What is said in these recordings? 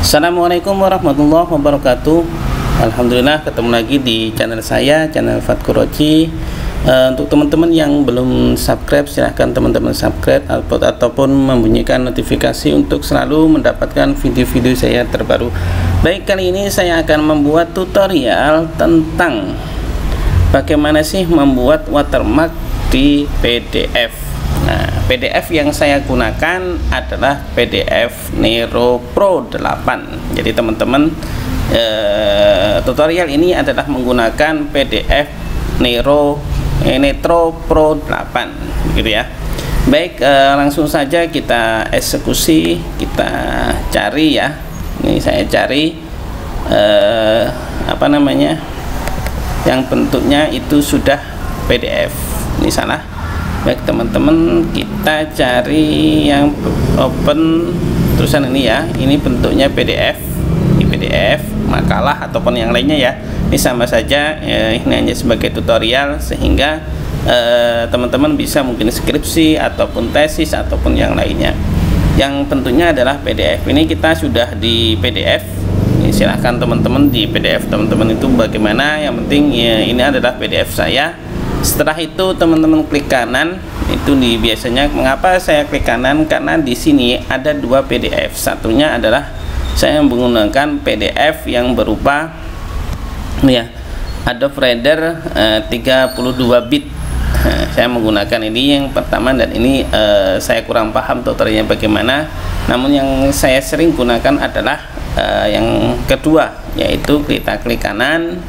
Assalamualaikum warahmatullahi wabarakatuh. Alhamdulillah ketemu lagi di channel saya channel Fatkuroci uh, untuk teman-teman yang belum subscribe silahkan teman-teman subscribe atau, ataupun membunyikan notifikasi untuk selalu mendapatkan video-video saya terbaru. Baik kali ini saya akan membuat tutorial tentang bagaimana sih membuat watermark di PDF Nah, PDF yang saya gunakan adalah PDF Nero Pro 8. Jadi teman-teman eh, tutorial ini adalah menggunakan PDF Nero eh, Netro Pro 8 gitu ya. Baik, eh, langsung saja kita eksekusi, kita cari ya. Ini saya cari eh, apa namanya? Yang bentuknya itu sudah PDF. Ini salah baik teman-teman kita cari yang open terusan ini ya. Ini bentuknya PDF ini PDF makalah ataupun yang lainnya ya. Ini sama saja ya, ini hanya sebagai tutorial sehingga eh, teman-teman eh, bisa mungkin skripsi ataupun tesis ataupun yang lainnya. Yang tentunya adalah PDF ini kita sudah di PDF ini silahkan teman-teman di PDF teman-teman itu bagaimana? Yang penting ya, ini adalah PDF saya setelah itu teman-teman klik kanan itu di biasanya mengapa saya klik kanan? Karena di sini ada dua PDF satunya adalah saya menggunakan PDF yang berupa ya Adobe Reader eh, 32 bit. Nah, saya menggunakan ini yang pertama dan ini eh, saya kurang paham tutorialnya bagaimana. Namun yang saya sering gunakan adalah eh, yang kedua yaitu kita klik kanan.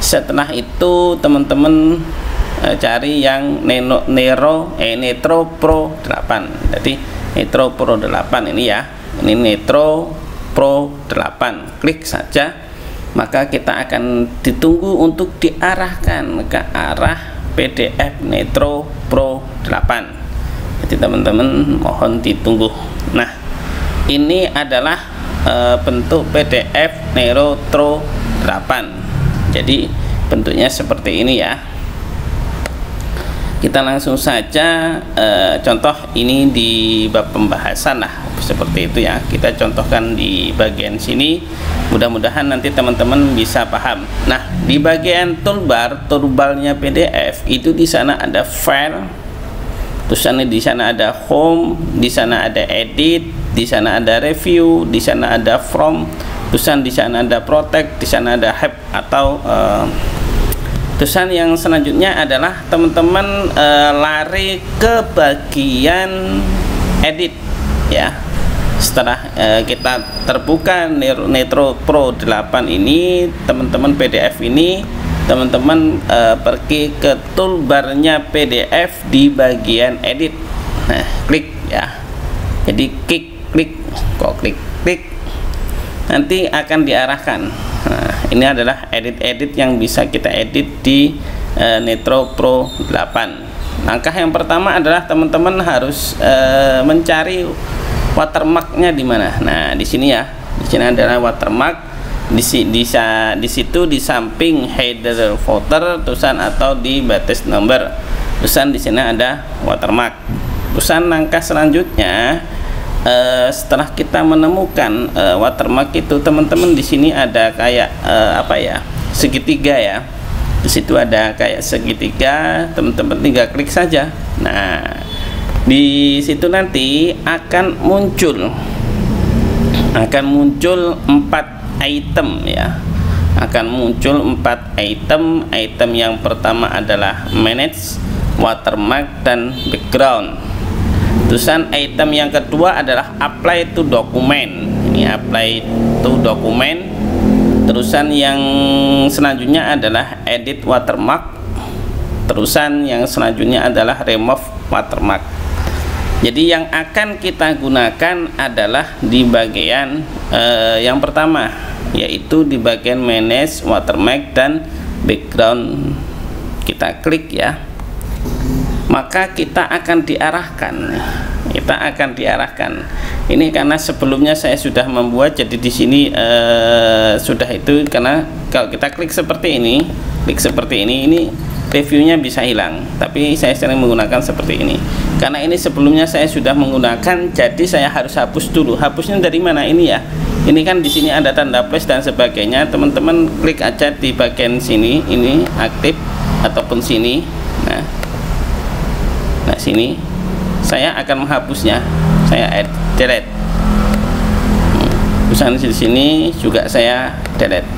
Setelah itu teman-teman Eh, cari yang Neno, Nero eh Netro Pro 8 jadi Netro Pro 8 ini ya. Ini Netro Pro 8 klik saja maka kita akan ditunggu untuk diarahkan ke arah PDF Netro Pro 8 jadi teman-teman mohon ditunggu. Nah ini adalah e, bentuk PDF Nero Pro 8 jadi bentuknya seperti ini ya kita langsung saja e, contoh ini di bab pembahasan lah seperti itu ya. Kita contohkan di bagian sini. Mudah-mudahan nanti teman-teman bisa paham. Nah di bagian toolbar toolbarnya PDF itu di sana ada file. Tulisannya di sana ada home di sana ada edit di sana ada review di sana ada from tulisan di sana ada protect di sana ada help atau e, Terusan yang selanjutnya adalah teman-teman e, lari ke bagian edit ya. Setelah e, kita terbuka Netro Pro 8 ini, teman-teman PDF ini teman-teman e, pergi ke toolbarnya PDF di bagian edit. Nah, klik ya. Jadi klik klik kok klik klik nanti akan diarahkan nah, ini adalah edit-edit yang bisa kita edit di uh, Netro Pro 8 langkah yang pertama adalah teman-teman harus uh, mencari watermarknya di mana. Nah di sini ya. Di sini adalah watermark. Di, di, di situ di samping header footer tulisan atau di batas number tulisan di sini ada watermark. Tulisan langkah selanjutnya uh, setelah kita menemukan uh, watermark itu teman-teman di sini ada kayak uh, apa ya segitiga ya. Di situ ada kayak segitiga teman-teman tinggal klik saja. Nah di situ nanti akan muncul akan muncul empat item ya. Akan muncul empat item. Item yang pertama adalah manage watermark dan background Terusan item yang kedua adalah apply to dokumen. Ini apply to dokumen. Terusan yang selanjutnya adalah edit watermark. Terusan yang selanjutnya adalah remove watermark. Jadi yang akan kita gunakan adalah di bagian eh, yang pertama yaitu di bagian manage watermark dan background. Kita klik ya maka kita akan diarahkan. Kita akan diarahkan. Ini karena sebelumnya saya sudah membuat jadi di sini eh, sudah itu karena kalau kita klik seperti ini klik seperti ini ini reviewnya bisa hilang. Tapi saya sering menggunakan seperti ini. Karena ini sebelumnya saya sudah menggunakan jadi saya harus hapus dulu. Hapusnya dari mana ini ya? Ini kan di sini ada tanda plus dan sebagainya. Teman-teman klik aja di bagian sini ini aktif ataupun sini. Nah nah sini saya akan menghapusnya. Saya add delete. Tulisan di sini juga saya delete.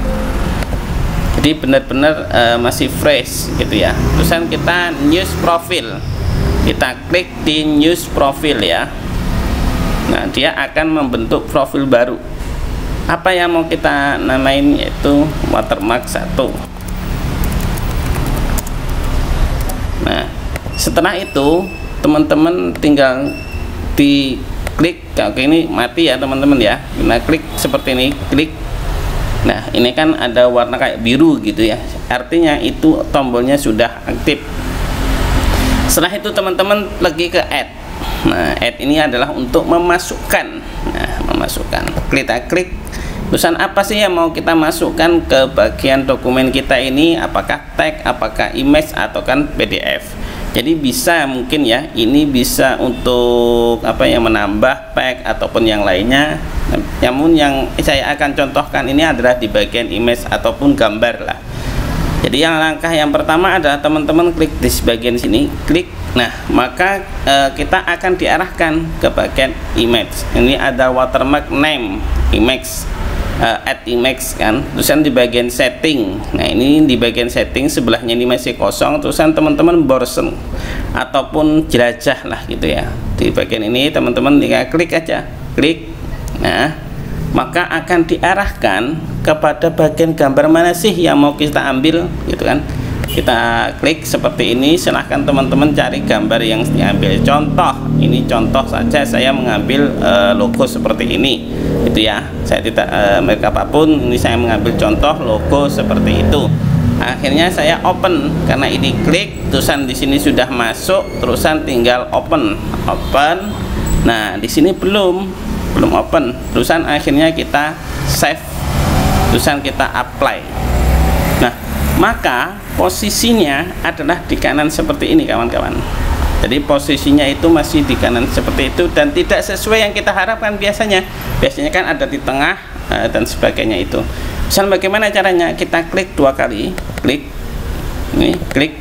Jadi benar-benar uh, masih fresh gitu ya. Tulisan kita news profile kita klik di news profile ya. Nah dia akan membentuk profil baru. Apa yang mau kita namain yaitu watermark 1 nah setelah itu teman-teman tinggal di klik oke ini mati ya teman-teman ya. Nah klik seperti ini klik. Nah ini kan ada warna kayak biru gitu ya. Artinya itu tombolnya sudah aktif. Setelah itu teman-teman lagi ke add. Nah add ini adalah untuk memasukkan. Nah memasukkan. Kita klik. Tulisan apa sih yang mau kita masukkan ke bagian dokumen kita ini? Apakah tag apakah image atau kan PDF jadi bisa mungkin ya ini bisa untuk apa yang menambah pack ataupun yang lainnya. Namun yang saya akan contohkan ini adalah di bagian image ataupun gambar lah. Jadi yang langkah yang pertama adalah teman-teman klik di bagian sini klik. Nah maka e, kita akan diarahkan ke bagian image. Ini ada watermark name image uh, add image kan. Terusan di bagian setting. Nah ini di bagian setting sebelahnya ini masih kosong. Terusan teman-teman borsen ataupun jelajah lah gitu ya. Di bagian ini teman-teman tinggal klik aja. Klik. Nah maka akan diarahkan kepada bagian gambar mana sih yang mau kita ambil gitu kan. Kita klik seperti ini. Silahkan teman-teman cari gambar yang diambil. Contoh ini contoh saja saya mengambil uh, logo seperti ini itu ya. Saya tidak uh, mereka apa pun ini saya mengambil contoh logo seperti itu. Akhirnya saya open karena ini klik terusan di sini sudah masuk terusan tinggal open. Open. Nah di sini belum belum open. Terusan akhirnya kita save terusan kita apply. Nah maka posisinya adalah di kanan seperti ini kawan-kawan. Jadi posisinya itu masih di kanan seperti itu dan tidak sesuai yang kita harapkan biasanya biasanya kan ada di tengah uh, dan sebagainya itu. Misal bagaimana caranya? Kita klik dua kali. Klik. Ini klik.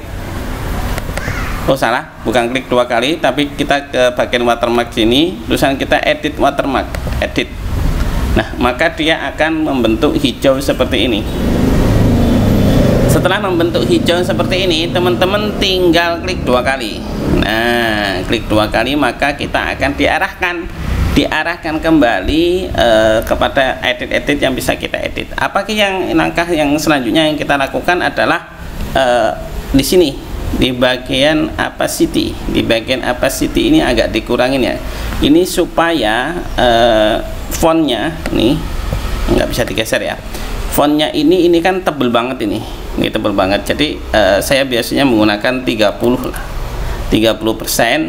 Oh salah. Bukan klik dua kali tapi kita ke bagian watermark sini. Terusan kita edit watermark. Edit. Nah maka dia akan membentuk hijau seperti ini. Setelah membentuk hijau seperti ini teman-teman tinggal klik dua kali. Nah klik dua kali maka kita akan diarahkan diarahkan kembali uh, kepada edit-edit yang bisa kita edit. Apakah yang langkah yang selanjutnya yang kita lakukan adalah uh, di sini di bagian opacity di bagian opacity ini agak dikurangin ya. Ini supaya uh, fontnya nih nggak bisa digeser ya. Fontnya ini ini kan tebel banget ini. Ini tebel banget. Jadi uh, saya biasanya menggunakan 30 lah. 30 persen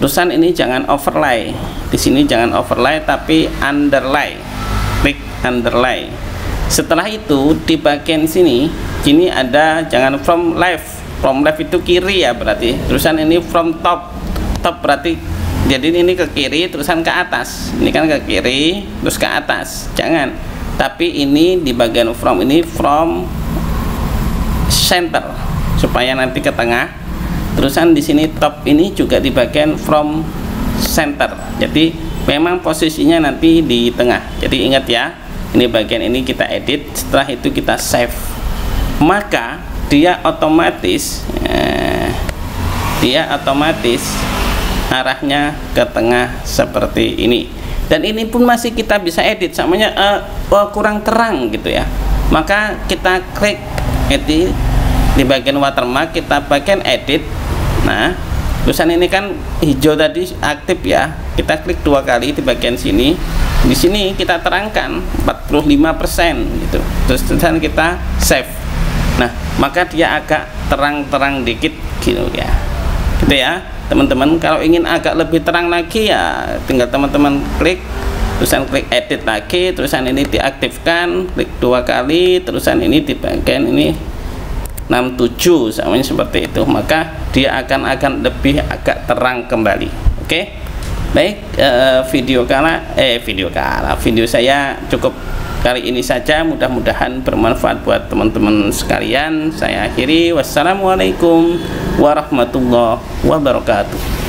terusan ini jangan overlay. Di sini jangan overlay tapi underlay. Klik underlay. Setelah itu di bagian sini ini ada jangan from left. From left itu kiri ya berarti. Terusan ini from top. Top berarti jadi ini ke kiri terusan ke atas. Ini kan ke kiri terus ke atas. Jangan. Tapi ini di bagian from ini from center. Supaya nanti ke tengah terusan di sini top ini juga di bagian from center. Jadi memang posisinya nanti di tengah. Jadi ingat ya ini bagian ini kita edit setelah itu kita save. Maka dia otomatis eh, dia otomatis arahnya ke tengah seperti ini. Dan ini pun masih kita bisa edit samanya uh, oh, kurang terang gitu ya. Maka kita klik edit. Di bagian watermark kita bagian edit nah tulisan ini kan hijau tadi aktif ya. Kita klik dua kali di bagian sini. Di sini kita terangkan 45% gitu. Terus tulisan kita save. Nah maka dia agak terang-terang dikit gitu ya. Gitu ya teman-teman. Kalau ingin agak lebih terang lagi ya tinggal teman-teman klik. Terusan klik edit lagi terusan ini diaktifkan. Klik dua kali terusan ini di bagian ini 67 samanya seperti itu. Maka dia akan akan lebih agak terang kembali. Oke? Baik uh, video kala eh video kala. Video saya cukup kali ini saja. Mudah-mudahan bermanfaat buat teman-teman sekalian. Saya akhiri. Wassalamualaikum warahmatullahi wabarakatuh